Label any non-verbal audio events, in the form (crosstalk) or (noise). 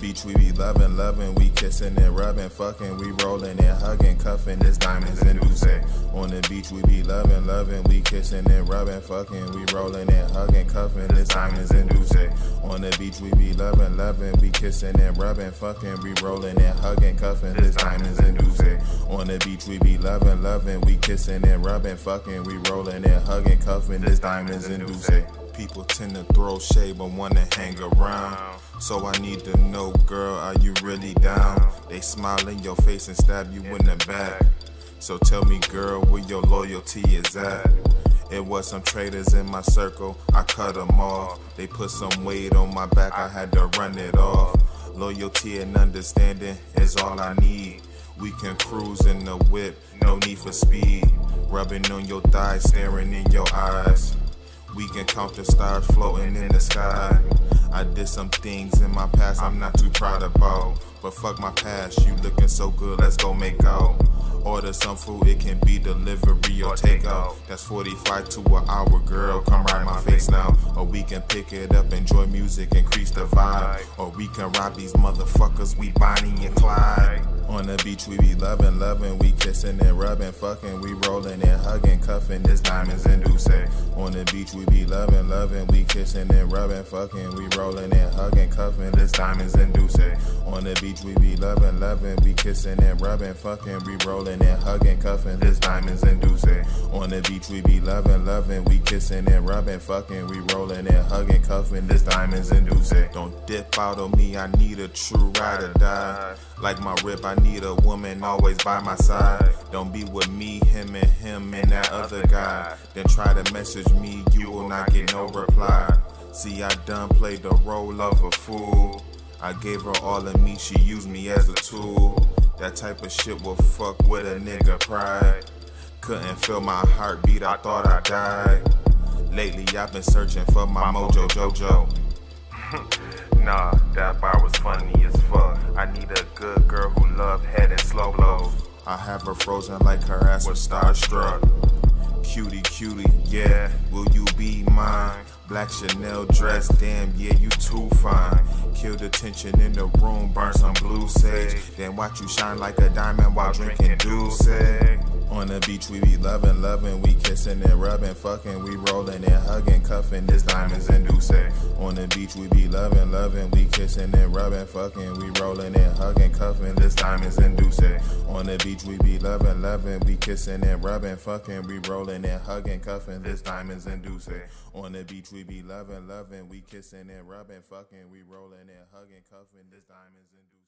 beach, we be loving, loving, we kissing and rubbing, fucking, we rolling and hugging, cuffing, this diamonds and D'Usse. On the beach, we be loving, loving, we kissing and rubbing, fucking, we rolling and hugging, cuffing, this diamonds and D'Usse. On the beach, we be loving, loving, we kissing and rubbing, fucking, we rolling and hugging, cuffing, this diamonds and D'Usse. On the beach, we be loving, loving, we kissing and rubbing, fucking, we rolling and hugging, cuffing, this diamonds and D'Usse. People tend to throw shade but wanna hang around. So I need to know, girl, are you really down? They smile in your face and stab you in the back. So tell me, girl, where your loyalty is at. It was some traitors in my circle, I cut them off. They put some weight on my back, I had to run it off. Loyalty and understanding is all I need. We can cruise in the whip, no need for speed. Rubbing on your thighs, staring in your eyes. We can count the stars floating in the sky. I did some things in my past I'm not too proud about. But fuck my past, you looking so good, let's go make out. Order some food, it can be delivery or takeout. That's 45 to an hour, girl. Come ride my face now. Or we can pick it up, enjoy music, increase the vibe. Or we can rob these motherfuckers, we Bonnie and Clyde. On the beach, we be loving, loving, we kissing and rubbing, fucking, we rolling and hugging, cuffing, this diamonds and D'Usse. On the beach, we be loving, loving, we kissing and rubbing, fucking, we rolling and hugging, cuffing, this diamonds and D'Usse. On the beach, we be loving, loving, we kissing and rubbing, fucking, we rolling and hugging, cuffing, this diamonds and. On the beach, we be loving, loving, we kissing and rubbing, fucking, we rolling and hugging, cuffing, this diamonds D'Usse. Don't dip out on me, I need a true ride or die. Like my rip, I need a woman always by my side. Don't be with me, him and him and that other guy. Then try to message me, you will not get no reply. See, I done played the role of a fool. I gave her all of me, she used me as a tool. That type of shit will fuck with a nigga pride. Couldn't feel my heartbeat, I thought I died. Lately, I've been searching for my mojo jojo. (laughs) nah, that bar was funny as fuck. I need a good girl who love head and slow blows. I have her frozen like her ass was starstruck. Cutie, cutie, yeah, will you be mine? Black Chanel dress, damn, yeah, you too fine. Kill the tension in the room, burn some blue sage. Then watch you shine like a diamond while drinking D'Usse. On the beach, we be loving, loving, we kissing and rubbing, fucking, we rolling and hugging, cuffing, this diamonds and D'Usse. On the beach, we be loving, loving, we kissing and rubbing, fucking, we rolling and hugging, cuffing, this diamonds and D'Usse. On the beach, we be loving, loving, we kissing and rubbing, fucking, we rolling and hugging, cuffing, this diamonds and D'Usse. On the beach, we be loving, loving, we kissing and rubbing, fucking, we rolling and hugging, cuffing, this diamonds and D'Usse.